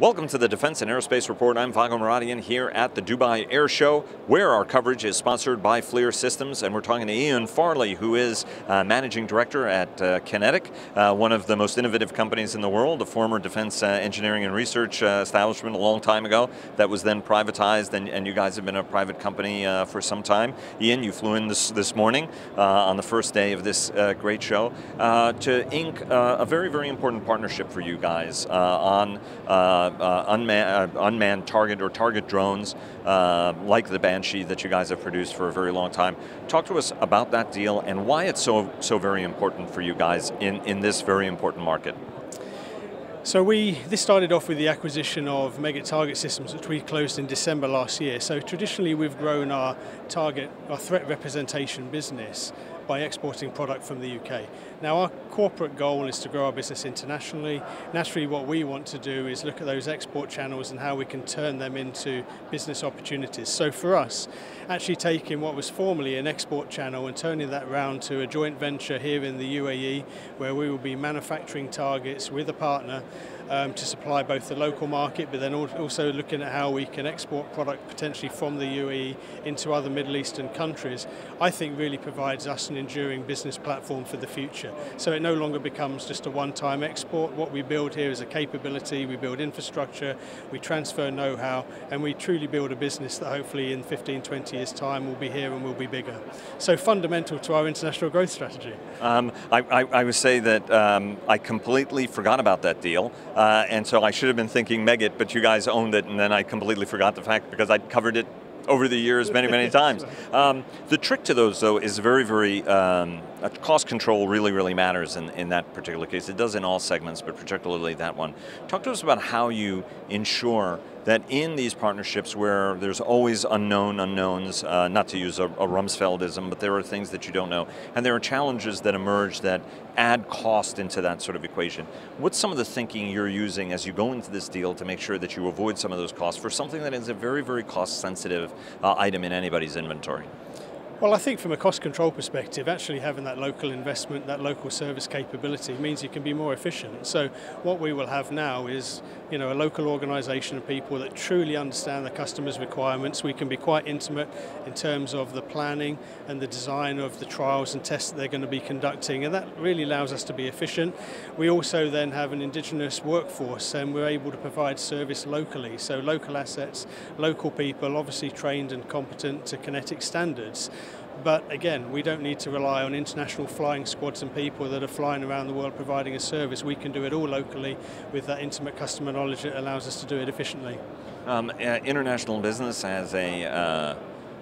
Welcome to the Defense and Aerospace Report. I'm Vago Muradian here at the Dubai Air Show, where our coverage is sponsored by FLIR Systems, and we're talking to Iain Farley, who is uh, Managing Director at uh, QinetiQ, uh, one of the most innovative companies in the world, a former defense uh, engineering and research uh, establishment a long time ago that was then privatized, and, and you guys have been a private company uh, for some time. Iain, you flew in this, this morning on the first day of this great show to ink a very, very important partnership for you guys on unmanned, uh, unmanned target or target drones uh, like the Banshee that you guys have produced for a very long time. Talk to us about that deal and why it's so, so very important for you guys in, in this very important market. So we this started off with the acquisition of Meggitt Target Systems, which we closed in December last year. So traditionally, we've grown our target, our threat representation business by exporting product from the UK. Now our corporate goal is to grow our business internationally. Naturally what we want to do is look at those export channels and how we can turn them into business opportunities. So for us, actually taking what was formerly an export channel and turning that around to a joint venture here in the UAE where we will be manufacturing targets with a partner um, to supply both the local market, but then also looking at how we can export product potentially from the UAE into other Middle Eastern countries, I think really provides us an enduring business platform for the future. So it no longer becomes just a one-time export. What we build here is a capability, we build infrastructure, we transfer know-how, and we truly build a business that hopefully in 15, 20 years' time will be here and will be bigger. So fundamental to our international growth strategy. Um, I, I, I, would say that um, I completely forgot about that deal. Uh, and so I should have been thinking Meggitt, but you guys owned it, and then I completely forgot the fact because I'd covered it over the years many, many times. Um, the trick to those, though, is very, very, um, cost control really, really matters in, in that particular case. It does in all segments, but particularly that one. Talk to us about how you ensure that in these partnerships where there's always unknown unknowns, uh, not to use a, a Rumsfeldism, but there are things that you don't know, and there are challenges that emerge that add cost into that sort of equation. What's some of the thinking you're using as you go into this deal to make sure that you avoid some of those costs for something that is a very, very cost sensitive uh, item in anybody's inventory? Well, I think from a cost control perspective, actually having that local investment, that local service capability means you can be more efficient. So what we will have now is, you know, a local organisation of people that truly understand the customer's requirements. We can be quite intimate in terms of the planning and the design of the trials and tests that they're going to be conducting, and that really allows us to be efficient. We also then have an indigenous workforce, and we're able to provide service locally. So local assets, local people, obviously trained and competent to QinetiQ standards. But again, we don't need to rely on international flying squads and people that are flying around the world providing a service. We can do it all locally with that intimate customer knowledge that allows us to do it efficiently. Um, uh, international business has a uh,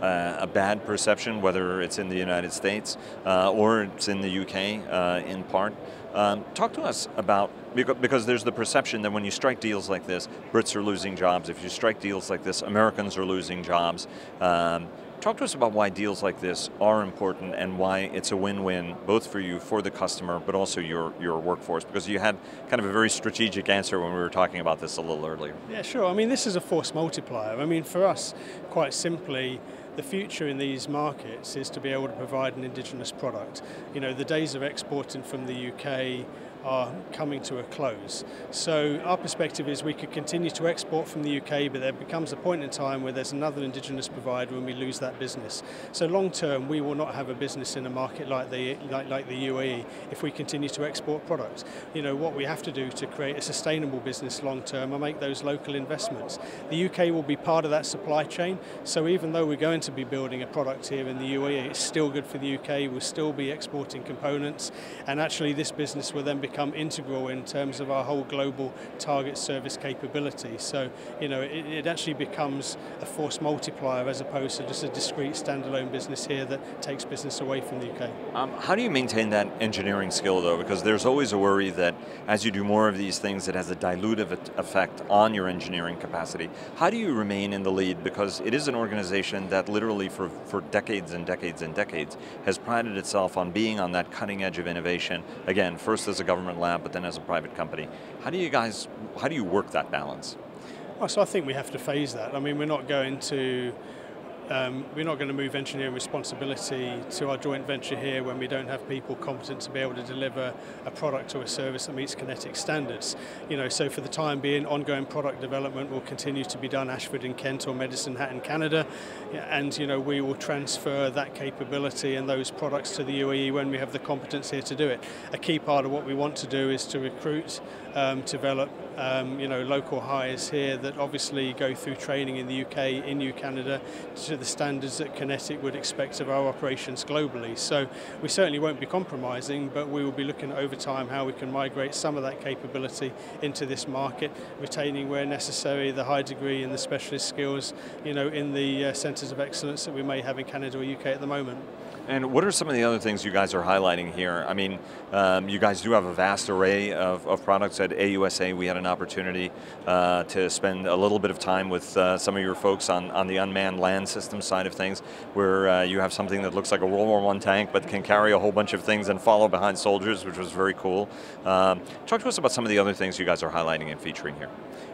uh, a bad perception, whether it's in the United States uh, or it's in the UK uh, in part. Um, talk to us about, because there's the perception that when you strike deals like this, Brits are losing jobs. If you strike deals like this, Americans are losing jobs. Um, Talk to us about why deals like this are important and why it's a win-win, both for you, for the customer, but also your, your workforce, because you had kind of a very strategic answer when we were talking about this a little earlier. Yeah, sure. I mean, this is a force multiplier. I mean, for us, quite simply, the future in these markets is to be able to provide an indigenous product. You know, the days of exporting from the UK are coming to a close. So our perspective is we could continue to export from the UK, but there becomes a point in time where there's another indigenous provider and we lose that business. So long term, we will not have a business in a market like the like, like the UAE if we continue to export products. You know what we have to do to create a sustainable business long term and make those local investments. The UK will be part of that supply chain. So even though we're going to be building a product here in the UAE, it's still good for the UK. We'll still be exporting components, and actually this business will then be become integral in terms of our whole global target service capability. So, you know, it, it actually becomes a force multiplier as opposed to just a discrete standalone business here that takes business away from the UK. Um, how do you maintain that engineering skill though? Because there's always a worry that as you do more of these things, it has a dilutive effect on your engineering capacity. How do you remain in the lead? Because it is an organization that literally for, for decades and decades and decades has prided itself on being on that cutting edge of innovation. Again, first as a government government lab, but then as a private company. How do you guys, how do you work that balance? Well, so I think we have to phase that. I mean, we're not going to um, we're not going to move engineering responsibility to our joint venture here when we don't have people competent to be able to deliver a product or a service that meets QinetiQ standards. You know, so for the time being, ongoing product development will continue to be done Ashford in Kent or Medicine Hat in Canada, and you know we will transfer that capability and those products to the UAE when we have the competence here to do it. A key part of what we want to do is to recruit, um, develop, um, you know, local hires here that obviously go through training in the UK, in New Canada, to the standards that QinetiQ would expect of our operations globally. So we certainly won't be compromising, but we will be looking over time how we can migrate some of that capability into this market, retaining where necessary the high degree and the specialist skills, you know, in the uh, centres of excellence that we may have in Canada or UK at the moment. And what are some of the other things you guys are highlighting here? I mean, um, you guys do have a vast array of, of, products. At AUSA, we had an opportunity uh, to spend a little bit of time with uh, some of your folks on, on the unmanned land system side of things, where uh, you have something that looks like a World War I tank, but can carry a whole bunch of things and follow behind soldiers, which was very cool. Um, talk to us about some of the other things you guys are highlighting and featuring here.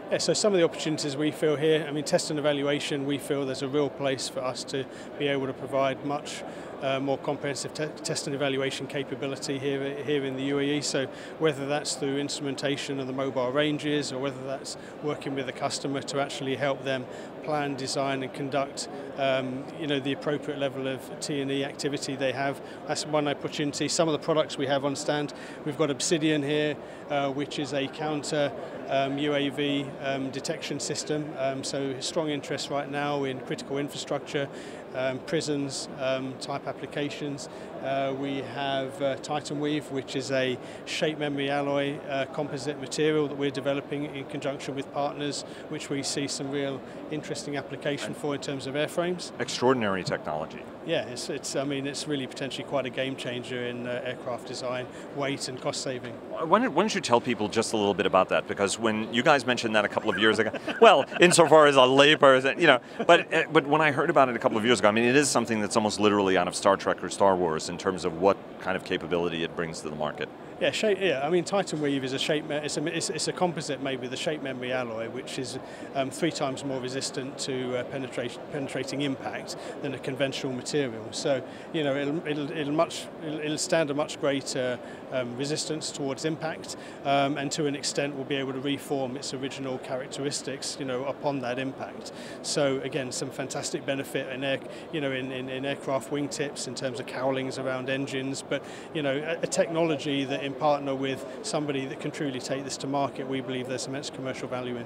Yeah, so some of the opportunities we feel here, I mean, test and evaluation, we feel there's a real place for us to be able to provide much uh, more comprehensive te test and evaluation capability here, here in the UAE. So whether that's through instrumentation of the mobile ranges or whether that's working with the customer to actually help them plan, design and conduct um, you know, the appropriate level of T&E activity they have. That's one opportunity. Some of the products we have on stand, we've got Obsidian here, uh, which is a counter um, UAV um, detection system. Um, so strong interest right now in critical infrastructure, um, prisons um, type applications. Uh, we have uh, Titan Weave, which is a shape memory alloy uh, composite material that we're developing in conjunction with partners, which we see some real interesting application for in terms of airframes. Extraordinary technology. Yeah, it's, it's I mean, it's really potentially quite a game changer in uh, aircraft design, weight and cost saving. Why don't, why don't you tell people just a little bit about that? Because when you guys mentioned that a couple of years ago, well, insofar as a layperson, you know, but, uh, but when I heard about it a couple of years ago, I mean, it is something that's almost literally out of Star Trek or Star Wars in terms of what kind of capability it brings to the market. Yeah, shape, yeah. I mean, Titan Weave is a shape. It's a, it's, it's a composite made with a shape memory alloy, which is um, three times more resistant to uh, penetrating impact than a conventional material. So, you know, it'll, it'll, it'll much, it'll, it'll, stand a much greater um, resistance towards impact, um, and to an extent, will be able to reform its original characteristics, you know, upon that impact. So, again, some fantastic benefit in air, you know, in, in, in aircraft wingtips in terms of cowlings around engines, but you know, a, a technology that in partner with somebody that can truly take this to market, we believe there's immense commercial value in.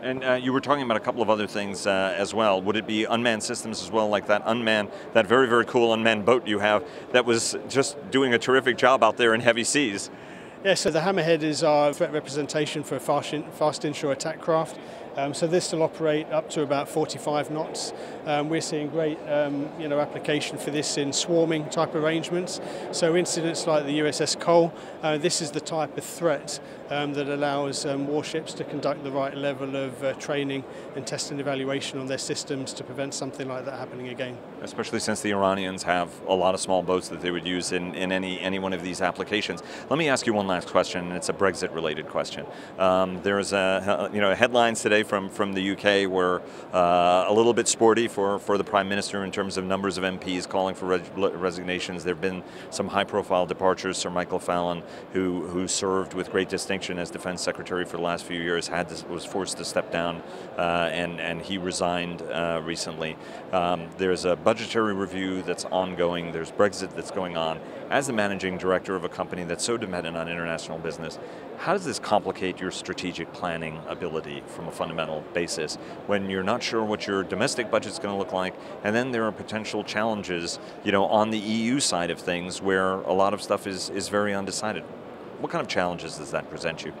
And uh, you were talking about a couple of other things uh, as well. Would it be unmanned systems as well, like that unmanned, that very, very cool unmanned boat you have that was just doing a terrific job out there in heavy seas? Yeah, so the Hammerhead is our threat representation for fast, in, fast inshore attack craft. Um, so this will operate up to about 45 knots. Um, we're seeing great um, you know, application for this in swarming type arrangements. So incidents like the USS Cole, uh, this is the type of threat um, that allows um, warships to conduct the right level of uh, training and test and evaluation on their systems to prevent something like that happening again. Especially since the Iranians have a lot of small boats that they would use in, in any, any one of these applications. Let me ask you one last question, and it's a Brexit related question. Um, there's a, you know, headlines today from, from the UK were uh, a little bit sporty for, for the Prime Minister in terms of numbers of MPs calling for resignations. There have been some high profile departures. Sir Michael Fallon, who, who served with great distinction as Defense Secretary for the last few years, had to, was forced to step down uh, and, and he resigned uh, recently. Um, there's a budgetary review that's ongoing. There's Brexit that's going on. As the managing director of a company that's so dependent on international business, how does this complicate your strategic planning ability from a fundamental basis when you're not sure what your domestic budget's going to look like, and then there are potential challenges, you know, on the EU side of things where a lot of stuff is, is very undecided? What kind of challenges does that present you?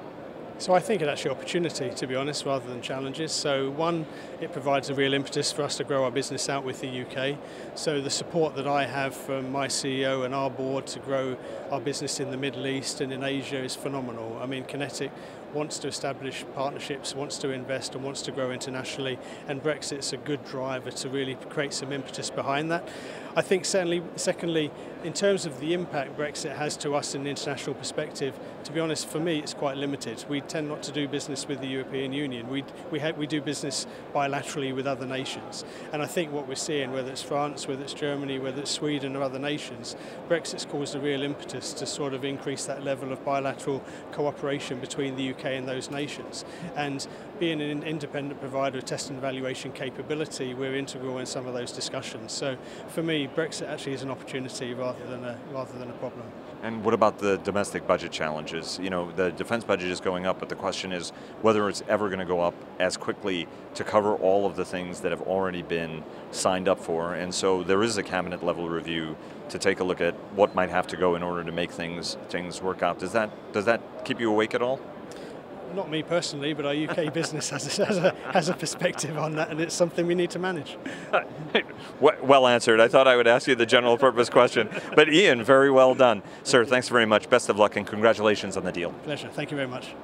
So I think it's actually opportunity, to be honest, rather than challenges. So one, it provides a real impetus for us to grow our business out with the UK. So the support that I have from my CEO and our board to grow our business in the Middle East and in Asia is phenomenal. I mean, QinetiQ wants to establish partnerships, wants to invest, and wants to grow internationally. And Brexit's a good driver to really create some impetus behind that. I think certainly, secondly, in terms of the impact Brexit has to us in the international perspective, to be honest, for me, it's quite limited. We tend not to do business with the European Union. We, we, we do business bilaterally with other nations. And I think what we're seeing, whether it's France, whether it's Germany, whether it's Sweden or other nations, Brexit's caused a real impetus to sort of increase that level of bilateral cooperation between the UK and those nations. And being an independent provider of test and evaluation capability, we're integral in some of those discussions. So for me, Brexit actually is an opportunity rather than a, rather than a problem. And what about the domestic budget challenges? You know, the defense budget is going up, but the question is whether it's ever going to go up as quickly to cover all of the things that have already been signed up for. And so there is a cabinet level review to take a look at what might have to go in order to make things things work out. Does that does that keep you awake at all? Not me personally, but our UK business has a, has, a, has a perspective on that, and it's something we need to manage. well answered. I thought I would ask you the general purpose question. But Iain, very well done. Sir, thanks very much. Best of luck and congratulations on the deal. Pleasure. Thank you very much.